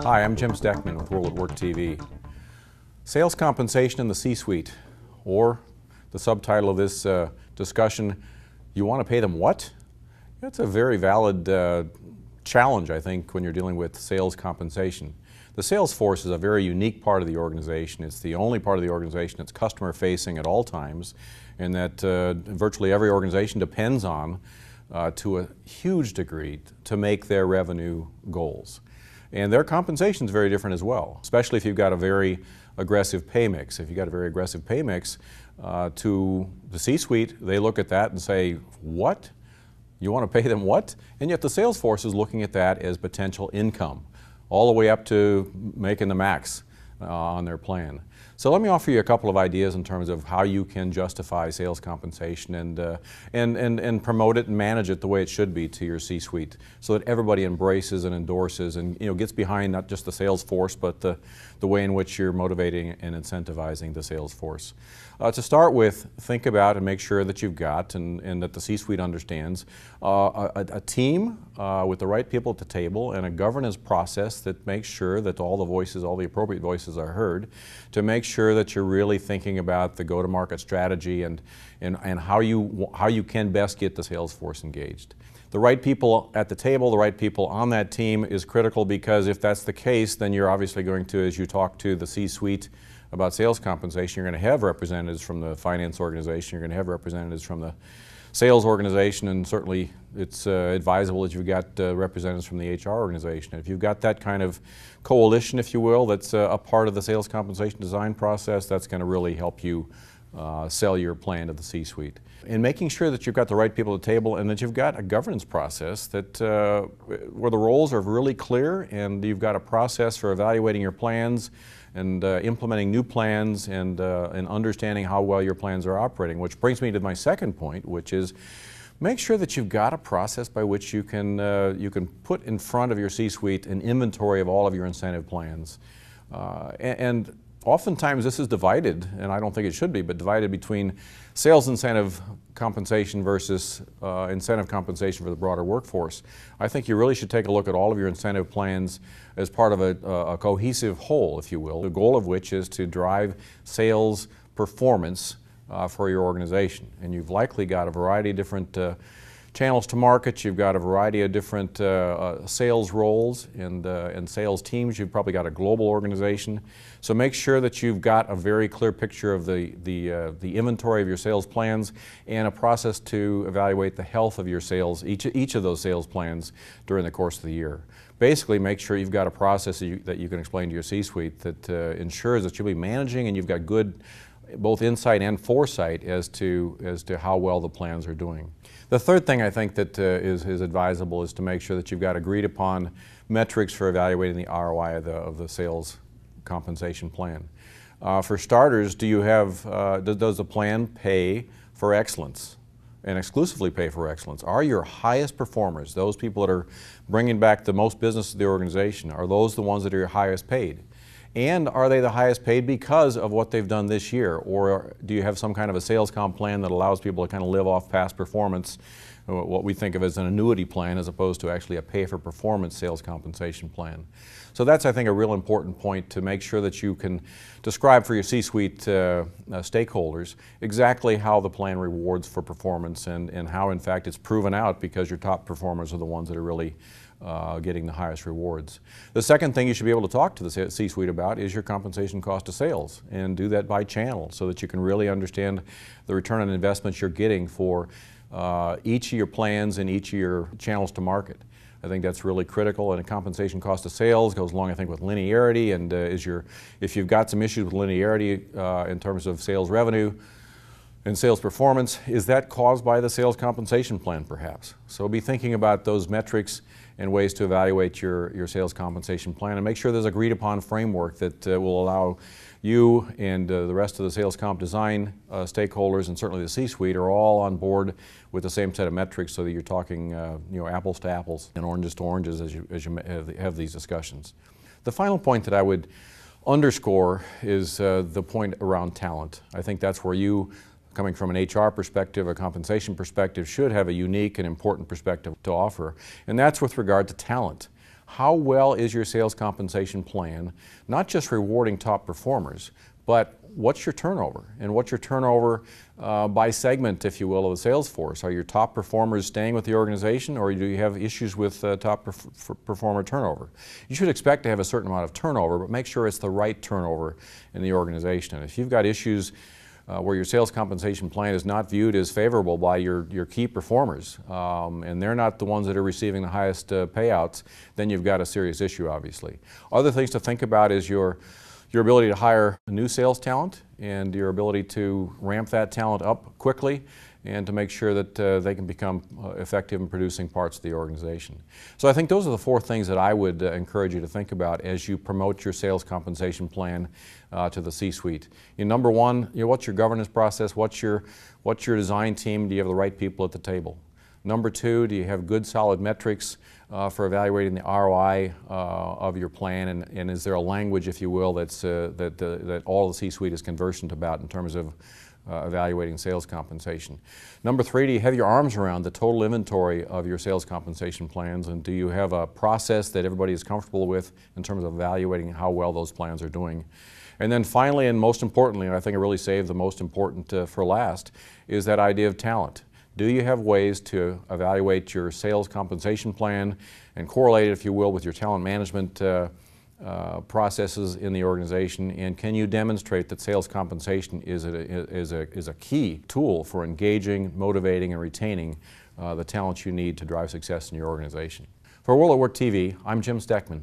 Hi, I'm Jim Stoeckmann with World at Work TV. Sales compensation in the C-suite, or the subtitle of this uh, discussion, you want to pay them what? That's a very valid uh, challenge, I think, when you're dealing with sales compensation. The sales force is a very unique part of the organization. It's the only part of the organization that's customer facing at all times and that uh, virtually every organization depends on uh, to a huge degree to make their revenue goals. And their compensation is very different as well, especially if you've got a very aggressive pay mix. If you've got a very aggressive pay mix, uh, to the C-suite, they look at that and say, what? You want to pay them what? And yet the sales force is looking at that as potential income, all the way up to making the max uh, on their plan. So let me offer you a couple of ideas in terms of how you can justify sales compensation and, uh, and, and, and promote it and manage it the way it should be to your C-suite so that everybody embraces and endorses and you know, gets behind not just the sales force but the, the way in which you're motivating and incentivizing the sales force. Uh, to start with, think about and make sure that you've got and, and that the C-suite understands uh, a, a, team uh, with the right people at the table and a governance process that makes sure that all the voices, all the appropriate voices are heard to make sure that you're really thinking about the go-to-market strategy and, and, and how, you, how you can best get the sales force engaged. The right people at the table, the right people on that team is critical because if that's the case, then you're obviously going to, as you talk to the C-suite about sales compensation, you're going to have representatives from the finance organization, you're going to have representatives from the sales organization, and certainly it's uh, advisable that you've got uh, representatives from the HR organization. If you've got that kind of coalition, if you will, that's uh, a part of the sales compensation design process, that's going to really help you uh, sell your plan to the C-suite. And making sure that you've got the right people at the table and that you've got a governance process that uh, where the roles are really clear and you've got a process for evaluating your plans and uh, implementing new plans and, uh, and understanding how well your plans are operating, which brings me to my second point, which is make sure that you've got a process by which you can, uh, you can put in front of your C-suite an inventory of all of your incentive plans. Uh, and, and oftentimes this is divided, and I don't think it should be, but divided between sales incentive compensation versus uh, incentive compensation for the broader workforce. I think you really should take a look at all of your incentive plans as part of a, a cohesive whole, if you will, the goal of which is to drive sales performance uh, for your organization. And you've likely got a variety of different uh, channels to market. You've got a variety of different uh, uh, sales roles and, uh, and sales teams. You've probably got a global organization. So make sure that you've got a very clear picture of the, the, uh, the inventory of your sales plans and a process to evaluate the health of your sales, each, each of those sales plans during the course of the year. Basically, make sure you've got a process that you, that you can explain to your C-suite that uh, ensures that you'll be managing and you've got good both insight and foresight as to, as to how well the plans are doing. The third thing I think that uh, is is advisable is to make sure that you've got agreed upon metrics for evaluating the ROI of the, of the sales compensation plan. Uh, for starters, do you have, uh, does, the plan pay for excellence and exclusively pay for excellence? Are your highest performers, those people that are bringing back the most business to the organization, are those the ones that are your highest paid? And are they the highest paid because of what they've done this year? Or do you have some kind of a sales comp plan that allows people to kind of live off past performance, what we think of as an annuity plan as opposed to actually a pay for performance sales compensation plan? So that's, I think, a real important point to make sure that you can describe for your C-suite uh, uh, stakeholders exactly how the plan rewards for performance and, and how, in fact, it's proven out because your top performers are the ones that are really uh, getting the highest rewards. The second thing you should be able to talk to the C-suite about is your compensation cost of sales and do that by channel so that you can really understand the return on investments you're getting for uh, each of your plans and each of your channels to market. I think that's really critical and a compensation cost of sales goes along I think with linearity and uh, is your, if you've got some issues with linearity uh, in terms of sales revenue, and sales performance, is that caused by the sales compensation plan perhaps? So be thinking about those metrics and ways to evaluate your, your sales compensation plan and make sure there's agreed upon framework that uh, will allow you and uh, the rest of the sales comp design uh, stakeholders and certainly the C-suite are all on board with the same set of metrics so that you're talking uh, you know, apples to apples and oranges to oranges as you, as you have, these discussions. The final point that I would underscore is uh, the point around talent. I think that's where you coming from an HR perspective, a compensation perspective, should have a unique and important perspective to offer, and that's with regard to talent. How well is your sales compensation plan not just rewarding top performers, but what's your turnover? And what's your turnover uh, by segment, if you will, of the sales force? Are your top performers staying with the organization or do you have issues with uh, top perf performer turnover? You should expect to have a certain amount of turnover, but make sure it's the right turnover in the organization. And if you've got issues uh, where your sales compensation plan is not viewed as favorable by your, your key performers, um, and they're not the ones that are receiving the highest uh, payouts, then you've got a serious issue, obviously. Other things to think about is your your ability to hire new sales talent and your ability to ramp that talent up quickly and to make sure that uh, they can become uh, effective in producing parts of the organization. So I think those are the four things that I would uh, encourage you to think about as you promote your sales compensation plan uh, to the C-suite. You know, number one, you know, what's your governance process? What's your, what's your design team? Do you have the right people at the table? Number two, do you have good solid metrics uh, for evaluating the ROI uh, of your plan and, and, is there a language, if you will, that's, uh, that, uh, that all the C-suite is conversant about in terms of uh, evaluating sales compensation. Number three, do you have your arms around the total inventory of your sales compensation plans and do you have a process that everybody is comfortable with in terms of evaluating how well those plans are doing? And then finally, and most importantly, and I think I really saved the most important uh, for last, is that idea of talent. Do you have ways to evaluate your sales compensation plan and correlate it, if you will, with your talent management uh, uh, processes in the organization? And can you demonstrate that sales compensation is a, is a, is a key tool for engaging, motivating, and retaining uh, the talent you need to drive success in your organization? For World at Work TV, I'm Jim Stoeckmann.